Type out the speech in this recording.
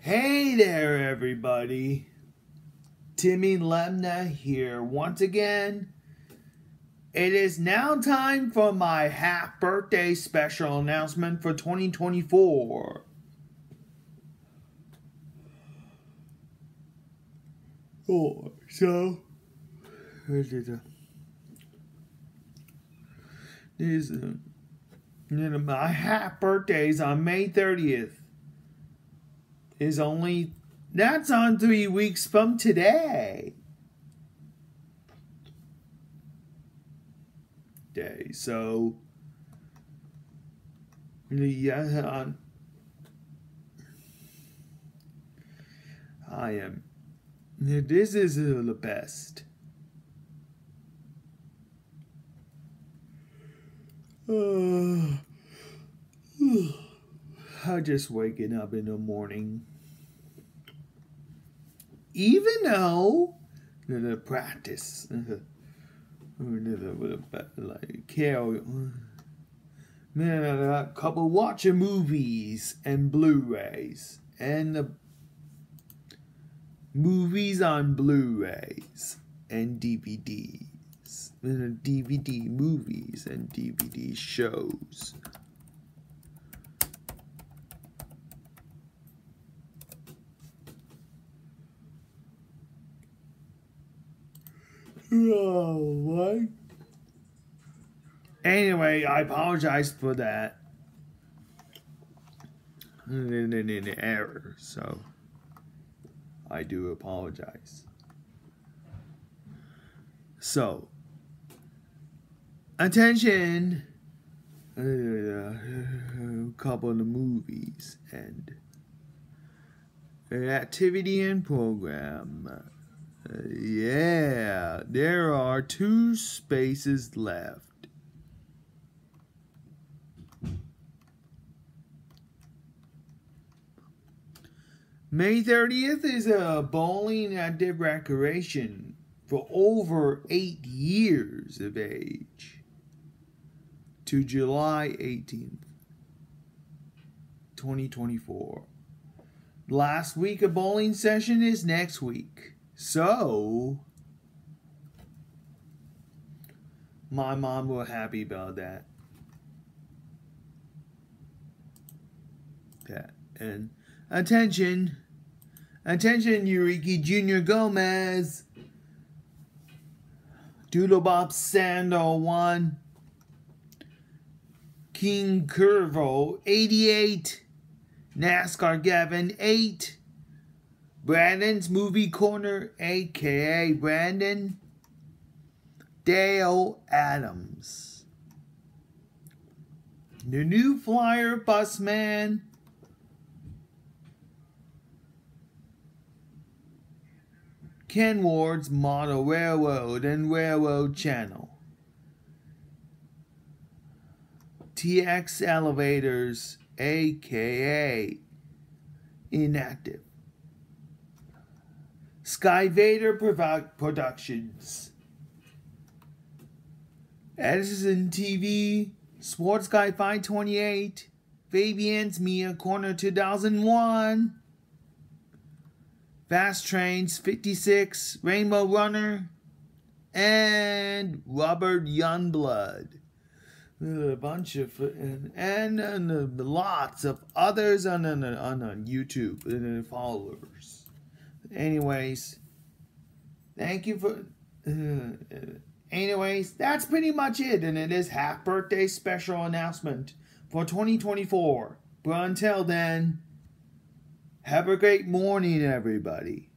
Hey there, everybody. Timmy Lemnah here once again. It is now time for my half birthday special announcement for 2024. Oh, so this is this is my half birthday's on May 30th. Is only that's on three weeks from today. Day so yeah, on I am. This is the best. Uh, I just waking up in the morning. Even though the practice, like care, man, a couple watching movies and Blu-rays and the movies on Blu-rays and DVDs, and DVD movies and DVD shows. Oh, what? Anyway, I apologize for that. An error, so I do apologize. So, attention! A couple of movies and activity and program. Yeah, there are two spaces left. May 30th is a bowling active recreation for over eight years of age to July 18th, 2024. Last week of bowling session is next week. So, my mom was happy about that. That and attention, attention, Eureka Junior Gomez, Doodle Bob Sandal one, King Curvo eighty eight, NASCAR Gavin eight. Brandon's Movie Corner, aka Brandon Dale Adams. The new flyer busman. Ken Ward's Model Railroad and Railroad Channel. TX Elevators, aka Inactive. Sky Vader Productions. Edison TV, Sports Guy 528, Fabian's Mia Corner 2001, Fast Trains 56, Rainbow Runner, and Robert Youngblood. A bunch of and and, and lots of others on on, on YouTube and followers anyways, thank you for. Uh, anyways, that's pretty much it, and it is half birthday special announcement for 2024. But until then, have a great morning, everybody.